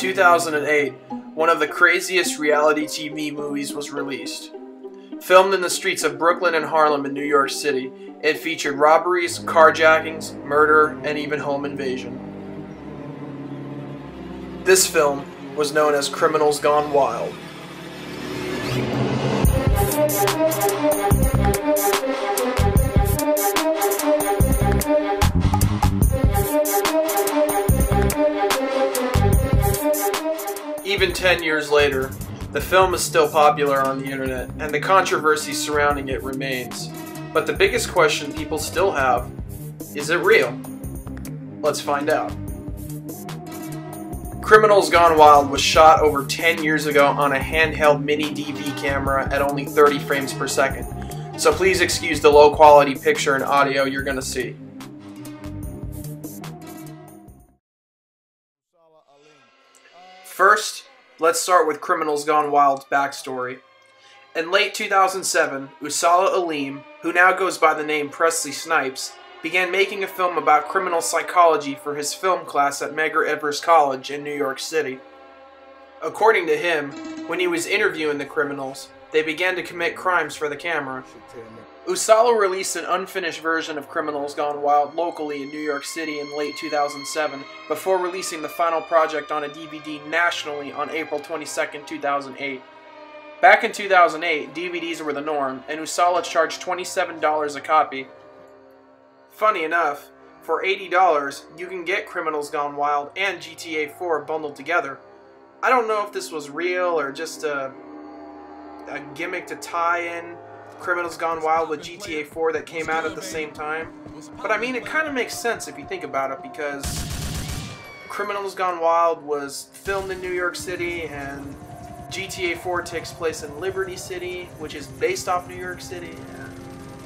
2008, one of the craziest reality TV movies was released. Filmed in the streets of Brooklyn and Harlem in New York City, it featured robberies, carjackings, murder, and even home invasion. This film was known as Criminals Gone Wild. 10 years later, the film is still popular on the internet, and the controversy surrounding it remains. But the biggest question people still have is it real? Let's find out. Criminals Gone Wild was shot over 10 years ago on a handheld mini DV camera at only 30 frames per second, so please excuse the low quality picture and audio you're going to see. First, let's start with Criminals Gone Wild's backstory. In late 2007, Ousala Aleem, who now goes by the name Prestley Snipes, began making a film about criminal psychology for his film class at Medgar Evers College in New York City. According to him, when he was interviewing the criminals, they began to commit crimes for the camera. Ousala released an unfinished version of Criminals Gone Wild locally in New York City in late 2007 before releasing the final project on a DVD nationally on April 22, 2008. Back in 2008, DVDs were the norm, and Ousala charged $27 a copy. Funny enough, for $80, you can get Criminals Gone Wild and GTA 4 bundled together. I don't know if this was real or just a, a gimmick to tie in Criminals Gone Wild with GTA 4 that came out at the same time. But I mean, it kind of makes sense if you think about it because Criminals Gone Wild was filmed in New York City and GTA 4 takes place in Liberty City, which is based off New York City.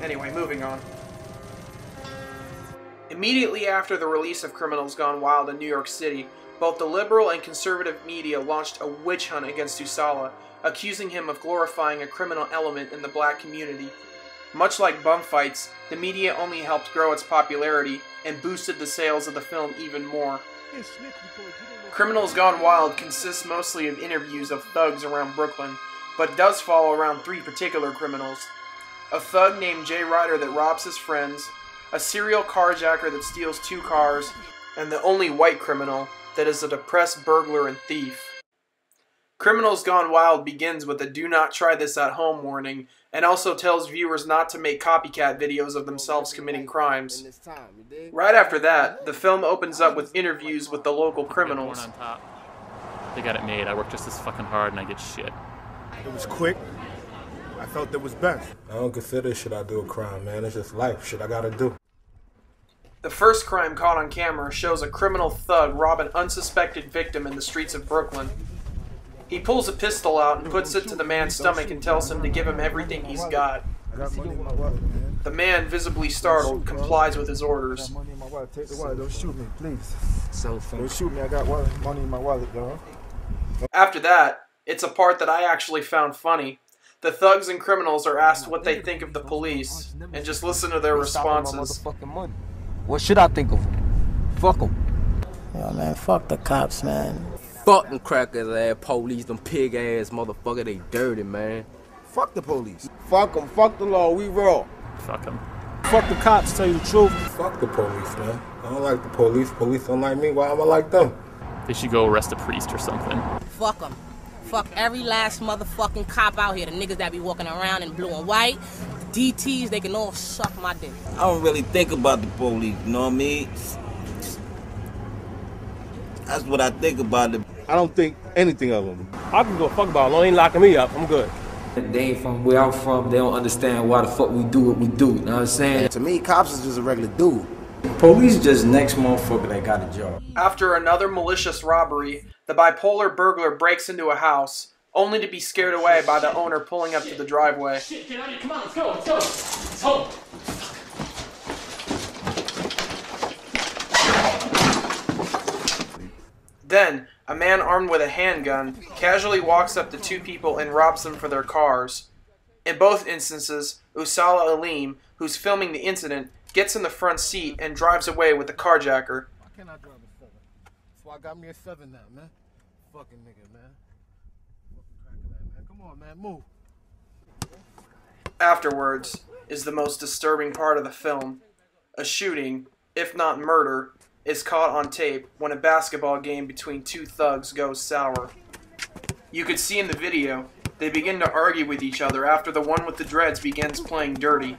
Anyway, moving on. Immediately after the release of Criminals Gone Wild in New York City, both the liberal and conservative media launched a witch hunt against Ousala, accusing him of glorifying a criminal element in the black community. Much like bum fights, the media only helped grow its popularity and boosted the sales of the film even more. Criminals Gone Wild consists mostly of interviews of thugs around Brooklyn, but does follow around three particular criminals. A thug named Jay Ryder that robs his friends, a serial carjacker that steals two cars, and the only white criminal that is a depressed burglar and thief. Criminals Gone Wild begins with a do not try this at home warning and also tells viewers not to make copycat videos of themselves committing crimes. Right after that, the film opens up with interviews with the local criminals. They got it made. I work just as fucking hard and I get shit. It was quick. I felt it was best. I don't consider should I do a crime, man. It's just life. Shit I gotta do. The first crime caught on camera shows a criminal thug rob an unsuspected victim in the streets of Brooklyn. He pulls a pistol out and puts it to the man's stomach and tells him to give him everything he's got. The man, visibly startled, complies with his orders. Don't shoot me, please. Don't shoot me. I got money in my wallet, dog. After that, it's a part that I actually found funny. The thugs and criminals are asked what they think of the police, and just listen to their responses. What should I think of them? Fuck them. Yo, man, fuck the cops, man. Fuck them crackers ass police, them pig ass motherfucker, they dirty, man. Fuck the police. Fuck them. Fuck the law. We raw. Fuck them. Fuck the cops, tell you the truth. Fuck the police, man. I don't like the police. Police don't like me. Why am I like them? They should go arrest a priest or something. Fuck them. Fuck every last motherfucking cop out here. The niggas that be walking around in blue and white. The DTs, they can all suck my dick. I don't really think about the police, you know what I mean? That's what I think about them. I don't think anything of them. I can go fuck about it. Long ain't locking me up. I'm good. They ain't from where I'm from. They don't understand why the fuck we do what we do. You know what I'm saying? To me, cops is just a regular dude. Police just next motherfucker that got a job. After another malicious robbery, the bipolar burglar breaks into a house, only to be scared away by the owner pulling up to the driveway. Shit, get out of here. Come on, let's go. Let's go. It's Then, a man armed with a handgun casually walks up to two people and robs them for their cars. In both instances, Ousala Aleem, who's filming the incident, gets in the front seat and drives away with the carjacker. I cannot drive a seven. So I got me a seven now, man. fucking nigga, man. Fucking cracking man. Come on, man. Move. Afterwards is the most disturbing part of the film. A shooting, if not murder, is caught on tape when a basketball game between two thugs goes sour. You could see in the video, they begin to argue with each other after the one with the dreads begins playing dirty.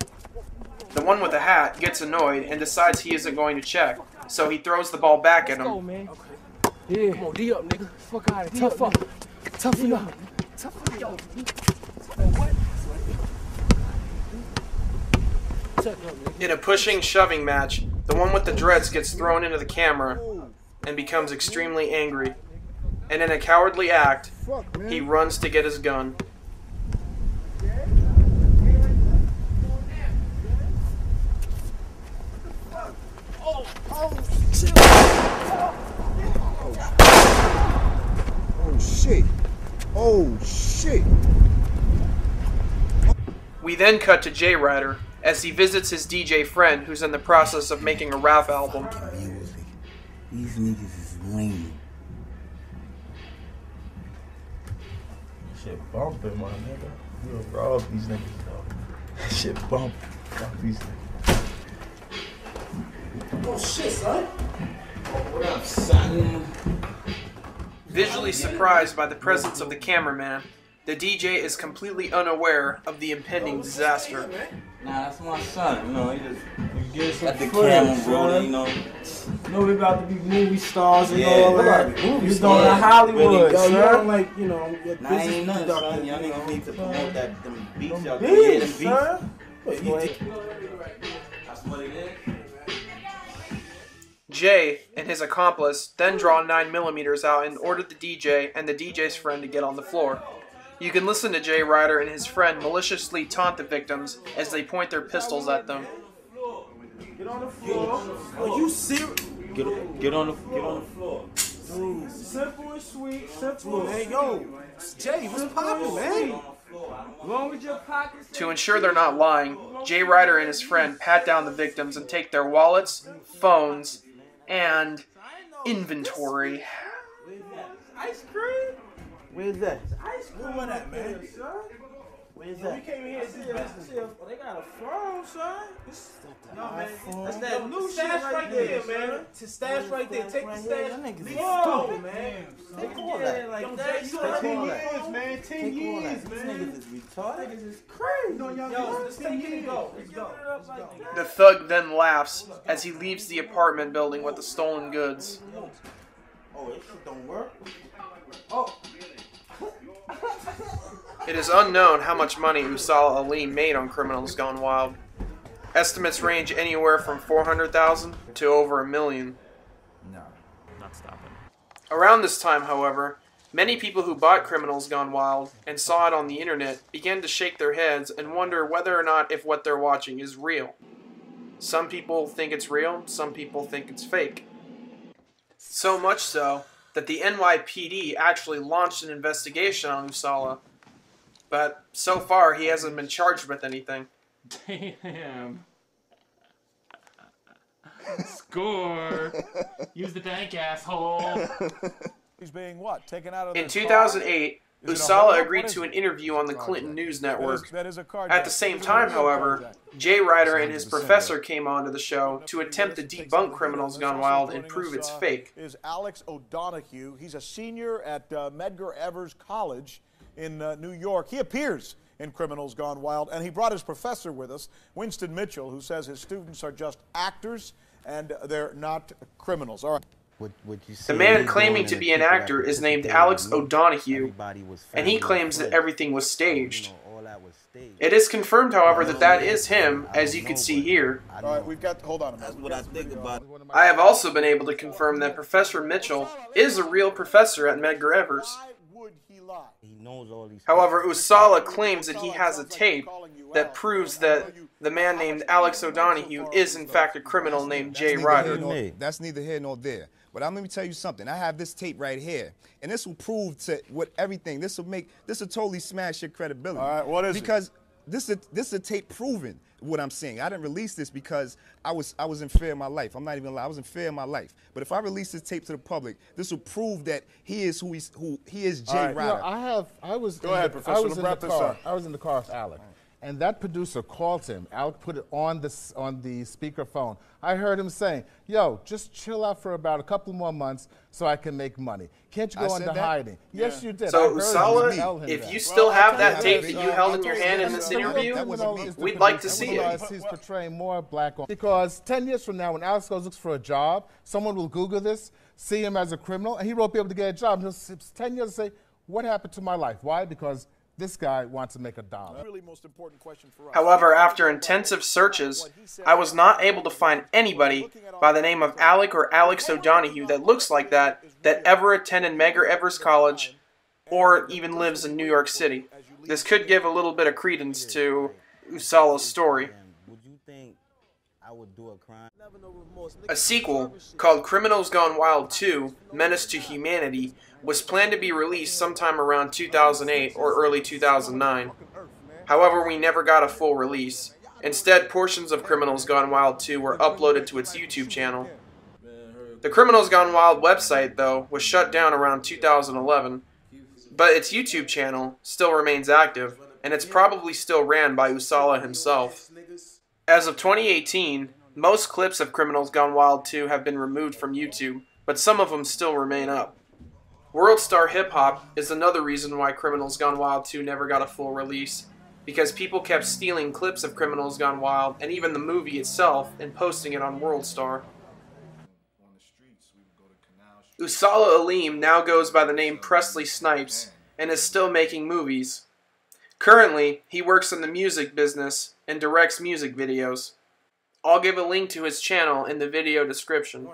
The one with the hat gets annoyed and decides he isn't going to check, so he throws the ball back at him. man. Yeah. Come on, D up, nigga. Fuck out of here. Tough up. Tough up. Tough up. In a pushing shoving match, the one with the dreads gets thrown into the camera and becomes extremely angry. And in a cowardly act, he runs to get his gun. Oh shit. Oh shit. We then cut to J Ryder as he visits his DJ friend who's in the process of making a rap album. These niggas is lame. Shit bumping, my nigga. You a rob these niggas, though. Shit bumping. Fuck these niggas. Oh shit, son. What up, son? Visually surprised by the presence of the cameraman, the DJ is completely unaware of the impending disaster. Nah, that's my son. You know, he just You get some got the footage, camera son. rolling. You know. You know we about to be movie stars and Yeah, all we about that. to be movie You stars. going to Hollywood, Really, son. Yo, y'all like, you know, get Nah, busy ain't nothing, productive, son. Y'all you niggas need to promote that them beats y'all Beats, creating beats. son. What, you think- That's what it is. Jay and his accomplice then draw 9mm out and order the DJ and the DJ's friend to get on the floor. You can listen to Jay Ryder and his friend maliciously taunt the victims as they point their pistols at them. Get on the floor. Are you serious? Get, get on the get on the floor. Simple and sweet. Simple and Man, yo, Jay, what's poppin', man? Long as your pockets. To ensure they're not lying, Jay Ryder and his friend pat down the victims and take their wallets, phones, and inventory. Ice cream. Where's that? Ice cream. Where that, man? Son. Where's We came here to see if, oh, they got a phone, son. This No, man. iPhone. That's that new Stash shit right right there, there, man. To stash right there. Take the Right here, stash. y'all niggas Whoa, stupid. man. Take all that. like Yo, that. You take know, 10 years, man. 10 years, that. These man. niggas is retarded. Niggas is crazy. No, Yo, let's take it and go. Let's go. The thug then laughs as he leaves the apartment building with the stolen goods. Oh, this shit don't work. Oh. It is unknown how much money Ousala Ali made on Criminals Gone Wild. Estimates range anywhere from 400,000 to over a million. No, Not stopping. Around this time, however, many people who bought Criminals Gone Wild and saw it on the internet began to shake their heads and wonder whether or not if what they're watching is real. Some people think it's real, some people think it's fake. So much so that the NYPD actually launched an investigation on Ousala, but so far he hasn't been charged with anything. Damn. Score. Use the dank asshole. He's being what? Taken out of In the 2008, Is it a Ousala agreed to an interview on the Clinton News Network. that is a carjack. At the same time, however, Jay Ryder and his professor came onto the show to attempt to debunk Criminals Gone Wild and prove it's fake. Is Alex O'Donoghue. He's a senior at uh, Medgar Evers College in uh, New York. He appears in Criminals Gone Wild, and he brought his professor with us, Winston Mitchell, who says his students are just actors and they're not criminals. All right. The man claiming to be an actor is named Alex O'Donoghue, and he claims that everything was staged. It is confirmed, however, that that is him, as you can see here. All right, we've got. Hold on. That's what I think about. I have also been able to confirm that Professor Mitchell is a real professor at Medgar Evers. He knows all these. However, Ousala claims that he has a tape that proves that the man named Alex O'Donoghue is in fact a criminal named Jay Ryder. that's neither here nor there. But I'm let me tell you something. I have this tape right here, and this will prove to what everything. This will make this will totally smash your credibility. All right, what is it? because this is this is a tape proving what I'm saying. I didn't release this because I was I was in fear of my life. I'm not even gonna I was in fear of my life. But if I release this tape to the public, this will prove that he is who he's who he is Jay All right, Ryder. you know, I have. I was. Go ahead, the, Professor. I was in the car. I was in the car with Alec, and that producer called him. Alec put it on the, on the speakerphone. I heard him saying, "Yo, just chill out for about a couple more months so I can make money. Can't you go said into that? hiding?" Yes, you did. So Ousala, if that. you still have that tape that you held in your hand in this interview, criminal is the we'd like to see it. because He's portraying more black on because ten years from now, when Alex goes looks for a job, someone will Google this, see him as a criminal, and he won't be able to get a job. He'll s- ten years and say, "What happened to my life? Why? Because this guy wants to make a dollar." Really most important question for us. However, after intensive searches, I was not able to find anybody by the name of Alec or Alex O'Donohue that looks like that, that ever attended Medgar Evers College or even lives in New York City. This could give a little bit of credence to Ousala's story. I would do a crime. A sequel called Criminals Gone Wild 2 Menace II Humanity was planned to be released sometime around 2008 or early 2009. However, we never got a full release. Instead, portions of Criminals Gone Wild 2 were uploaded to its YouTube channel. The Criminals Gone Wild website, though, was shut down around 2011, but its YouTube channel still remains active, and it's probably still ran by Ousala himself. As of 2018, most clips of Criminals Gone Wild 2 have been removed from YouTube, but some of them still remain up. World Star Hip Hop is another reason why Criminals Gone Wild 2 never got a full release, because people kept stealing clips of Criminals Gone Wild and even the movie itself and posting it on World Star. Ousala Aleem now goes by the name Prestley Snipes and is still making movies. Currently, he works in the music business and directs music videos. I'll give a link to his channel in the video description.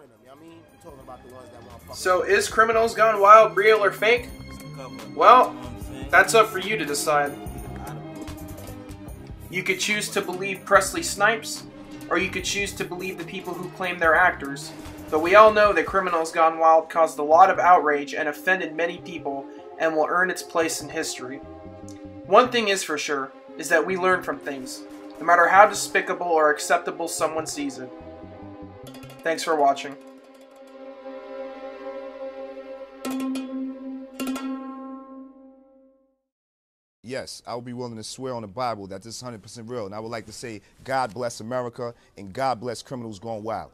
So, is Criminals Gone Wild real or fake? Well, that's up for you to decide. You could choose to believe Prestley Snipes, or you could choose to believe the people who claim they're actors. But we all know that Criminals Gone Wild caused a lot of outrage and offended many people and will earn its place in history. One thing is for sure, is that we learn from things, no matter how despicable or acceptable someone sees it. Thanks for watching. Yes, I would be willing to swear on the Bible that this is 100% real. And I would like to say, God bless America and God bless criminals going wild.